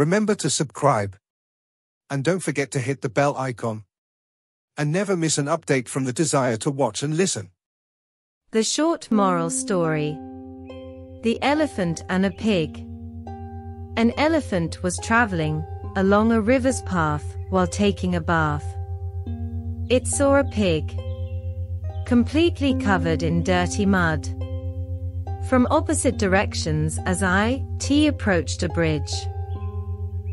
Remember to subscribe. And don't forget to hit the bell icon. And never miss an update from the desire to watch and listen. The short moral story The Elephant and a Pig. An elephant was traveling along a river's path while taking a bath. It saw a pig completely covered in dirty mud. From opposite directions as I, T approached a bridge.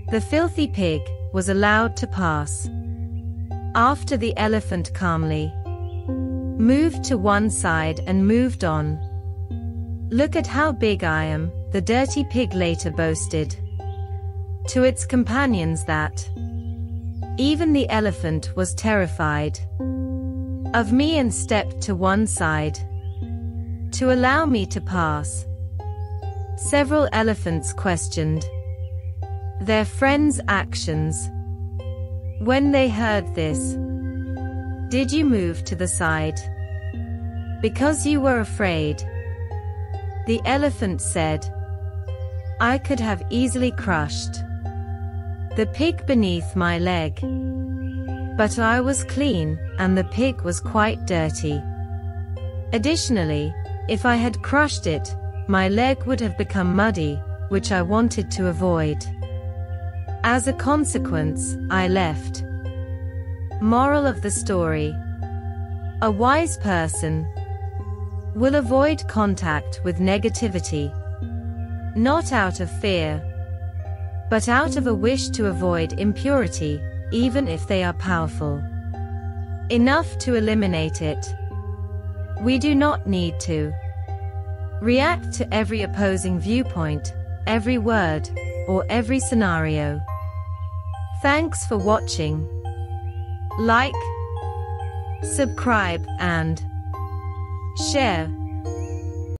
The filthy pig was allowed to pass. After the elephant calmly moved to one side and moved on. Look at how big I am, the dirty pig later boasted to its companions that even the elephant was terrified of me and stepped to one side to allow me to pass. Several elephants questioned their friends' actions. When they heard this, did you move to the side? Because you were afraid. The elephant said, I could have easily crushed the pig beneath my leg. But I was clean, and the pig was quite dirty. Additionally, if I had crushed it, my leg would have become muddy, which I wanted to avoid. As a consequence, I left. Moral of the story A wise person will avoid contact with negativity, not out of fear, but out of a wish to avoid impurity, even if they are powerful enough to eliminate it. We do not need to react to every opposing viewpoint, every word, or every scenario. Thanks for watching. Like, subscribe, and share.